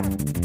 Thank.